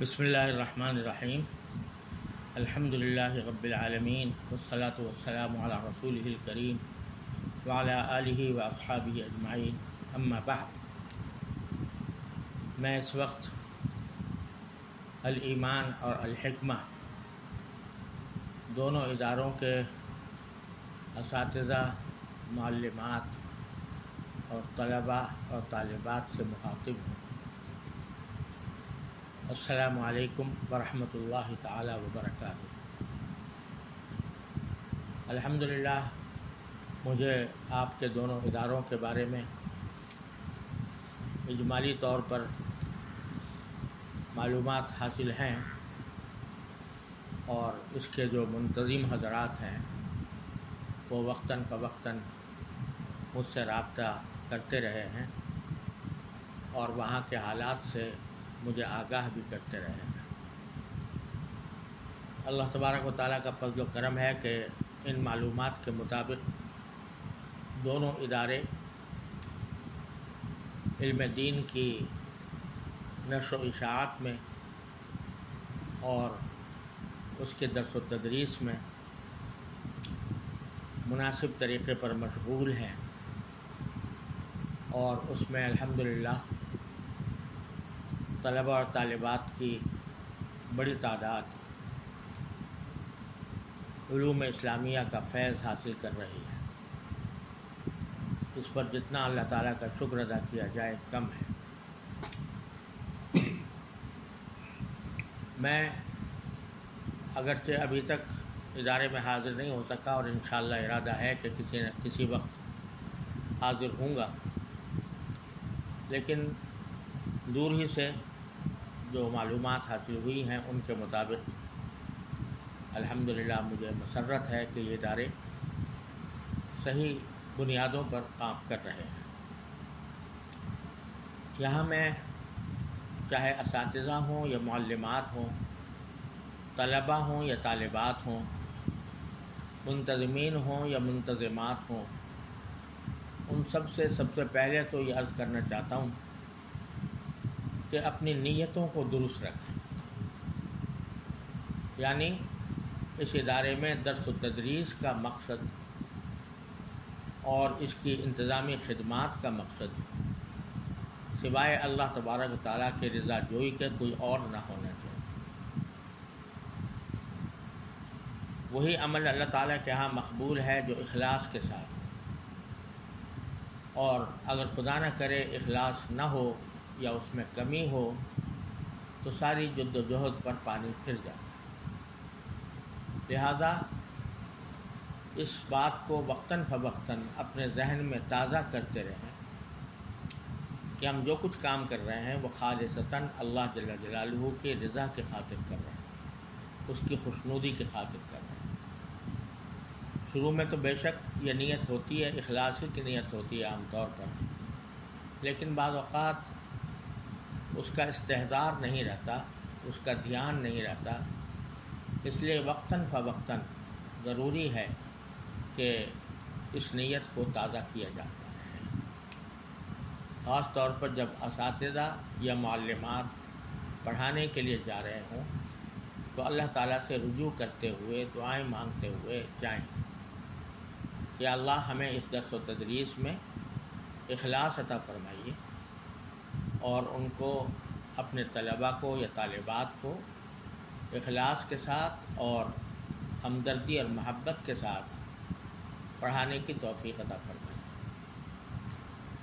बसमीम अल्हम्दुलिल्लाह रब्बिल आलमीन। वस्सलातु वस्सलामु अला रसूलिहिल करीम। व अला व अस्हाबिहि अजमाइन अम्मा बाद मैं इस वक्त अल ईमान और अल हिकमा दोनों इदारों के इस मालूमात और तलबा और तालिबात से मुखातिब हूँ। असलकम वरहमतुल्लाहि ताला वबरकातुहू अल्हम्दुलिल्लाह मुझे आपके दोनों इदारों के बारे में इजमाली तौर पर मालूमात हासिल हैं और इसके जो मुंतज़िम हजरात हैं, वो वक्ता फ़वक्ता मुझसे रबता करते रहे हैं और वहाँ के हालात से मुझे आगाह भी करते रहे। अल्लाह तबारक व ताली का फजल करम है कि इन मालूम के मुताबिक दोनों इदारे इल्म दीन की नशो इशात में और उसके दरस तदरीस में मुनासिब तरीक़े पर मशगूल हैं और उसमें अल्हम्दुलिल्लाह तलबा और तालिबात की बड़ी तादाद इस्लामिया का फैज़ हासिल कर रही है। इस पर जितना अल्लाह ताला का शुक्र अदा किया जाए, कम है। मैं अगरचे अभी तक इदारे में हाज़िर नहीं हो सका और इन इरादा है कि किसी न किसी वक्त हाज़िर हूँगा लेकिन दूर ही से जो मालूम हासिल हुई हैं उनके मुताबिक, अल्हम्दुलिल्लाह मुझे मसरत है कि ये इदारे सही बुनियादों पर काम कर रहे हैं। यहाँ मैं चाहे इस हों या मालूमत हों, तलबा हों या तालिबात हों, मुंतजमीन हों या मुंतज़मात हों, उन सबसे सबसे पहले तो ये अर्ज़ करना चाहता हूँ कि अपनी नीयतों को दुरुस्त रखें। यानी इस इदारे में दरस तदरीस का मकसद और इसकी इंतज़ामी खदमात का मकसद। सिवाय अल्लाह तबारक ताली के रज़ा जोई के कोई और ना होना चाहिए। वही अमल अल्लाह ताला के यहाँ मकबूल है जो अखलास के साथ। और अगर खुदा न करे अखलास ना हो या उसमें कमी हो तो सारी जद्दोजहद पर पानी फिर जाता है। लिहाजा इस बात को वक्ता फ़वक्ता अपने जहन में ताज़ा करते रहें कि हम जो कुछ काम कर रहे हैं, वो खालसता अल्लाह जल जलालू के रज़ा के खातिर कर रहे हैं, उसकी खुशनूदी के खातिर कर रहे हैं। शुरू में तो बेशक ये नीयत होती है अखलासी की नीयत होती है आमतौर पर, लेकिन बाद अवत उसका इस्तेदार नहीं रहता, उसका ध्यान नहीं रहता। इसलिए वक्ता फ़वक्ता ज़रूरी है कि इस नीयत को ताज़ा किया जाता है। ख़ास तौर पर जब इस या मालूमात पढ़ाने के लिए जा रहे हों तो अल्लाह ताला से रुजू करते हुए, दुआएँ मांगते हुए जाएँ कि अल्लाह हमें इस दरस तदरीस में अखलास अता फरमाइए। और उनको अपने तलबा को या तालिबात को अखलास के साथ और हमदर्दी और महब्बत के साथ पढ़ाने की तोफ़ी अदा फरमाए।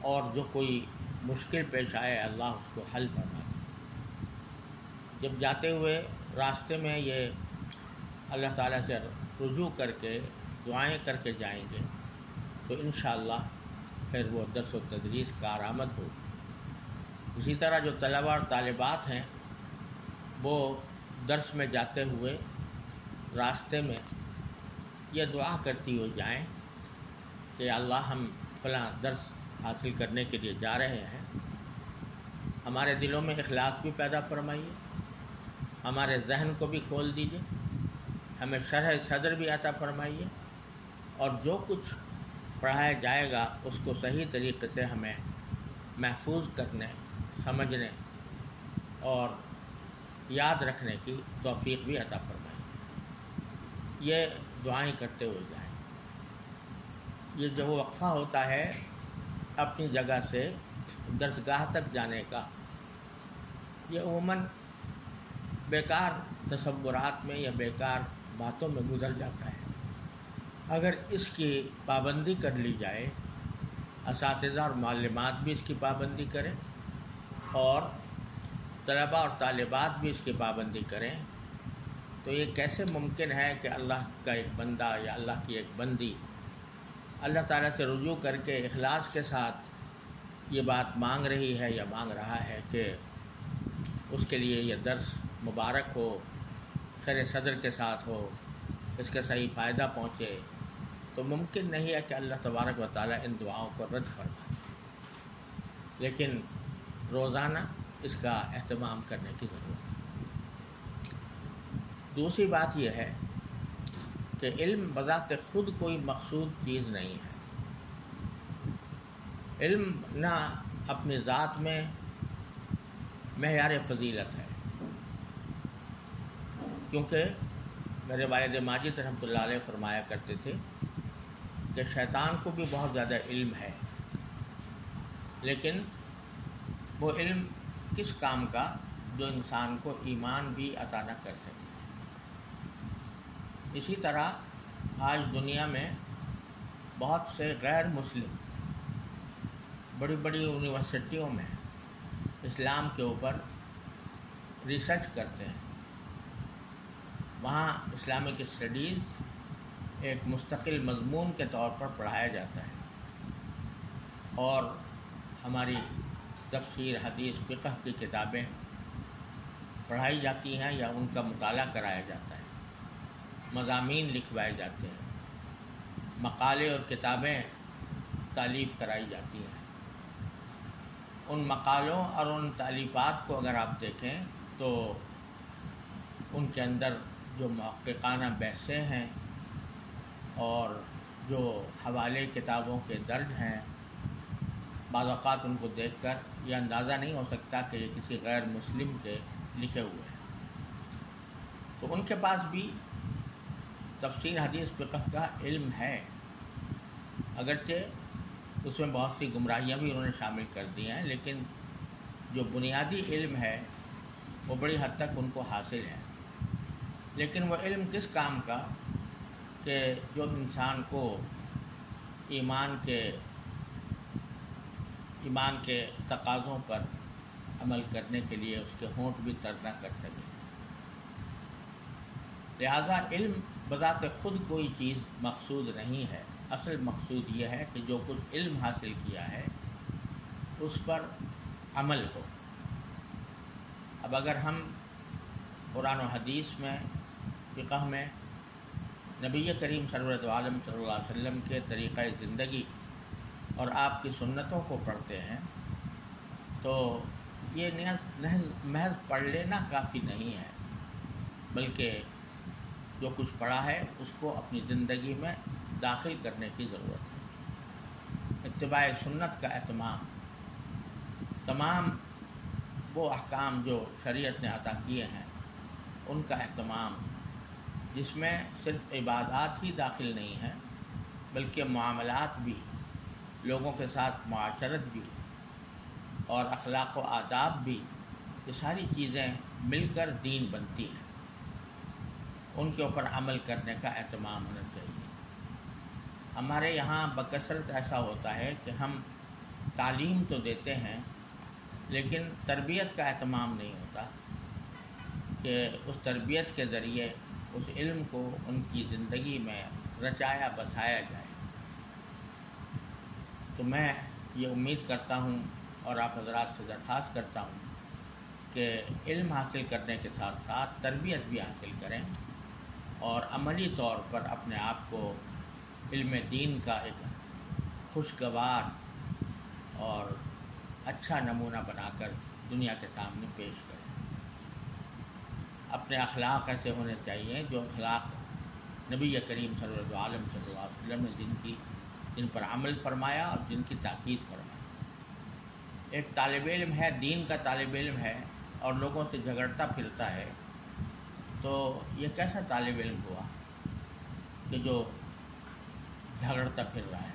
और जो कोई मुश्किल पेश आए, अल्लाह उसको हल फरमा जब जाते हुए रास्ते में ये अल्लाह ताला से रुजू करके, दुआएँ करके जाएँगे तो इन फिर वो दरस व तदरीस का आरामद होगी। इसी तरह जो तलबा और तालिबात हैं, वो दर्स में जाते हुए रास्ते में यह दुआ करती हुई जाएँ कि अल्लाह हम फला दर्स हासिल करने के लिए जा रहे हैं। हमारे दिलों में अखलास भी पैदा फरमाइए, हमारे जहन को भी खोल दीजिए, हमें शरह सदर भी आता फरमाइए और जो कुछ पढ़ाया जाएगा उसको सही तरीके से हमें महफूज करने समझने और याद रखने की तोफ़ी भी अता फरमाए ये दुआएँ करते हुए जाएँ। ये जो वक्फ़ा होता है, अपनी जगह से दरसगाह तक जाने का, ये उमूमन बेकार तस्वुरात में या बेकार बातों में गुजर जाता है। अगर इसकी पाबंदी कर ली जाए इस और मालूमात भी इसकी पाबंदी करें और तलबा और तालिबात भी इसकी पाबंदी करें। तो ये कैसे मुमकिन है कि अल्लाह का एक बंदा या अल्लाह की एक बंदी अल्लाह ताला से रुजू करके अखलास के साथ ये बात मांग रही है या मांग रहा है कि उसके लिए यह दर्स मुबारक हो, शर सदर के साथ हो, इसका सही फ़ायदा पहुँचे तो मुमकिन नहीं है कि अल्लाह तबारक व ताली इन दुआओं को रद्द फरमा लेकिन रोज़ाना इसका अहतमाम करने की ज़रूरत है। दूसरी बात यह है कि इल्म बज़ात ख़ुद कोई मखसूद चीज़ नहीं है। इल्म ना अपनी ज़ात में मैार फजीलत है। क्योंकि मेरे वालद माजिद रहमत फरमाया करते थे कि शैतान को भी बहुत ज़्यादा इल्म है, लेकिन वो इल्म किस काम का जो इंसान को ईमान भी अता न कर सके? इसी तरह आज दुनिया में बहुत से गैर मुस्लिम बड़ी बड़ी यूनिवर्सिटियों में इस्लाम के ऊपर रिसर्च करते हैं। वहाँ इस्लामिक स्टडीज़ एक मुस्तकिल मजमून के तौर पर पढ़ाया जाता है और हमारी तफसीर हदीस, फ़िक़ह की किताबें पढ़ाई जाती हैं या उनका मुताला कराया जाता है। मजामी लिखवाए जाते हैं। मकाले और किताबें तालीफ़ कराई जाती हैं। उन मकालों और उन तालीफ़ात को अगर आप देखें तो उनके अंदर जो मौक़ाना बहसें हैं और जो हवाले किताबों के दर्ज हैं बाज़ात उनको देख कर यह अंदाज़ा नहीं हो सकता कि ये किसी गैर मुस्लिम के लिखे हुए हैं तो उनके पास भी तफसीर हदीस फ़िक़ह का इल्म है अगरचे उसमें बहुत सी गुमराहियाँ भी उन्होंने शामिल कर दी हैं लेकिन जो बुनियादी इल्म है वो बड़ी हद तक उनको हासिल है लेकिन वह इल्म किस काम का कि जो इंसान को ईमान के ईमान के तकाज़ों पर अमल करने के लिए उसके होंठ भी तर न कर सके। लिहाजा इल्म बज़ात ख़ुद कोई चीज़ मकसूद नहीं है। असल मकसूद यह है कि जो कुछ इल्म हासिल किया है, उस पर अमल हो। अब अगर हम कुरान हदीस में, फ़िक़ह में नबी करीम सरवत आलम सल्लल्लाहु अलैहि वसल्लम के तरीक़ ज़िंदगी और आपकी सुन्नतों को पढ़ते हैं तो ये महज पढ़ लेना काफ़ी नहीं है, बल्कि जो कुछ पढ़ा है उसको अपनी ज़िंदगी में दाखिल करने की ज़रूरत है। इतबा सुन्नत का अहतमाम तमाम वो अहकाम जो शरीयत ने अता किए हैं, उनका अहतमाम जिसमें सिर्फ़ इबादत ही दाखिल नहीं है, बल्कि मामलात भी लोगों के साथ माशरत भी, और अखलाक व आदाब भी, ये सारी चीज़ें मिलकर दीन बनती हैं। उनके ऊपर अमल करने का अहतमाम होना चाहिए। हमारे यहाँ बकसरत ऐसा होता है कि हम तालीम तो देते हैं, लेकिन तरबियत का अहतमाम नहीं होता, कि उस तरबियत के ज़रिए, उस इल्म को उनकी ज़िंदगी में रचाया, बसाया जाए। तो मैं ये उम्मीद करता हूँ और आप हजरात से दरख्वास्त करता हूँ कि इल्म हासिल करने के साथ साथ तरबियत भी हासिल करें और अमली तौर पर अपने आप को इल्म दीन का एक खुशगवार और अच्छा नमूना बनाकर दुनिया के सामने पेश करें। अपने अखलाक ऐसे होने चाहिए जो अखलाक नबी करीम सल्लल्लाहु अलैहि वसल्लम ने जिनकी जिन पर अमल फरमाया और जिनकी ताक़ीद फरमाई। एक तालब इल्म है, दीन का तालब इल्म है और लोगों से झगड़ता फिरता है तो ये कैसा तालब इल्म हुआ कि जो झगड़ता फिर रहा है?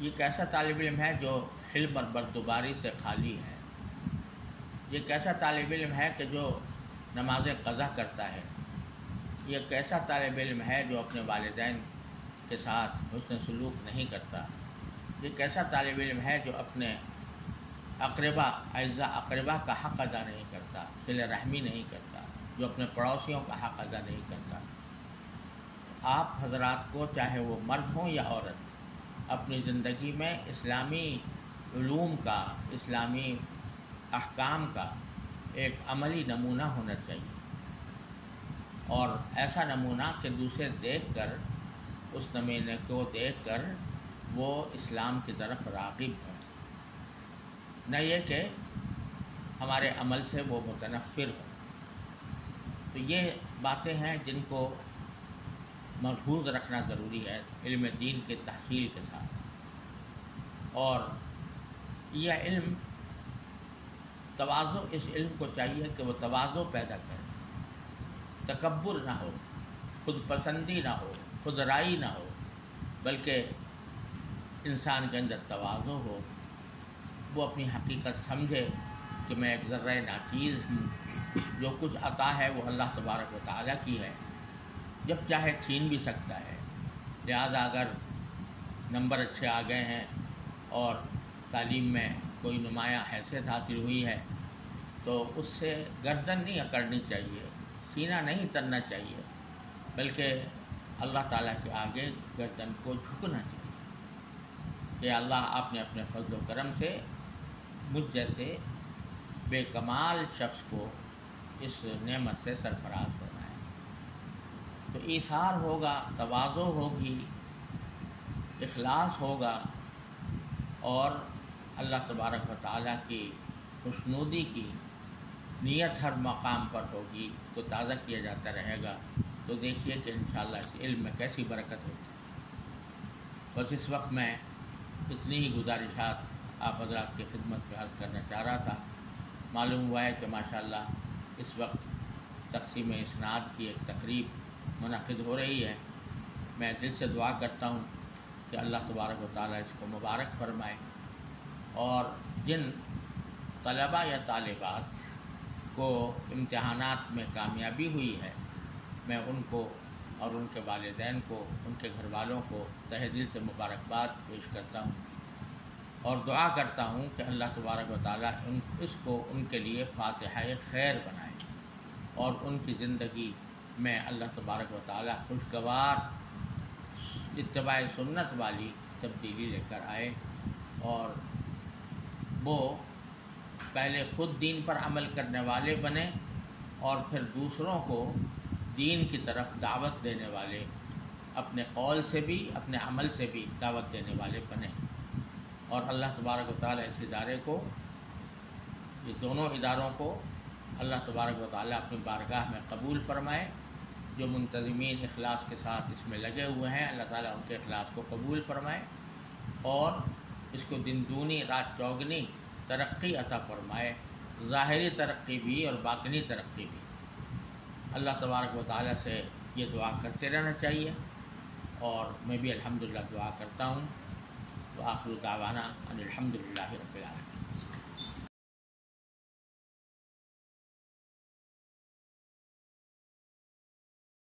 ये कैसा तालब इल्म है जो हिल्म और बरदुबारी से खाली है? ये कैसा तालब इल्म है कि जो नमाज़ कज़ा करता है? ये कैसा तालब इल्म है जो अपने वालदेन के साथ उसने सलूक नहीं करता। ये कैसा तालब इल्म है जो अपने अकरबा अज़ा अकरबा का हक़ अदा नहीं करता सिल रहमी नहीं करता, जो अपने पड़ोसियों का हक़ अदा नहीं करता? आप हजरात को, चाहे वो मर्द हों या औरत, अपनी ज़िंदगी में इस्लामी का, इस्लामी अहकाम का एक अमली नमूना होना चाहिए। और ऐसा नमूना कि दूसरे देख कर उस नमूने को देख कर वो इस्लाम की तरफ़ रागिब है। न ये कि हमारे अमल से वो मुतनफ़िर हो। तो ये बातें हैं जिनको महफूज रखना ज़रूरी है इल्म दीन के तहसील के साथ। और यह इल्म तवाज़ो, इस इल्म को चाहिए कि वह तवाज़ो पैदा करे। तकबर ना हो खुद पसंदी ना हो खुद राई ना हो, बल्कि इंसान के अंदर तवाज़ो हो, वो अपनी हकीकत समझे कि मैं एक ज़र्र नाचीज़ हूँ। जो कुछ अता है, वो अल्लाह तबारक व ताली की है। जब चाहे छीन भी सकता है। लिहाजा अगर नंबर अच्छे आ गए हैं और तालीम में कोई नुमाया हैसियत हासिल हुई है तो उससे गर्दन नहीं अकड़नी चाहिए, सीना नहीं तरना चाहिए, बल्कि अल्लाह ताला के आगे गर्दन को झुकना चाहिए कि अल्लाह आपने अपने फजल करम से मुझ जैसे बेकमाल शख्स को इस नेमत से सरफराज बनाए तो ईसार होगा, तवाज़ो होगी अखलास होगा और अल्लाह तबारक व ताली की खुशनूदी की नीयत हर मकाम पर होगी तो ताज़ा किया जाता रहेगा। तो देखिए कि इन इस में कैसी बरकत होती है बस इस वक्त मैं इतनी ही गुजारिशात आप हजरात की खिदमत में अर्ज़ करना चाह रहा था। मालूम हुआ है कि माशाल्लाह इस वक्त तकसीम इसनाद की एक तकरीब मनद हो रही है। मैं दिल से दुआ करता हूँ कि अल्लाह तबारक व इसको मुबारक फरमाए और जिन तलबा या तालिबात को इम्तहानात में कामयाबी हुई है मैं उनको और उनके वालदेन को, उनके घर वालों को तह दिल से मुबारकबाद पेश करता हूँ और दुआ करता हूँ कि अल्लाह तबारक व उन, इसको उनके लिए फ़ातह खैर बनाए और उनकी ज़िंदगी में अल्लाह तबारक व खुशगवार इतबा सुन्नत वाली तब्दीली लेकर आए और वो पहले ख़ुद दीन पर अमल करने वाले बने और फिर दूसरों को दीन की तरफ़ दावत देने वाले, अपने कौल से भी, अपने अमल से भी दावत देने वाले बने। और अल्लाह तबारक वाली इस इदारे को, ये दोनों इदारों को अल्लाह तबारक वाली अपनी बारगाह में कबूल फरमाए, जो मुंतजमीन अखलास के साथ इसमें लगे हुए हैं। अल्लाह ताला उनके अखलास को कबूल फरमाए और इसको दिन दूनी रात चौगनी तरक्की अता फरमाए। ज़ाहरी तरक्की भी और बातनी तरक्की भी। अल्लाह तबारक व से ये दुआ करते रहना चाहिए। और मैं भी अल्हम्दुलिल्लाह दुआ करता हूँ। तो आखिर दावाना अनिलहमदिल्ला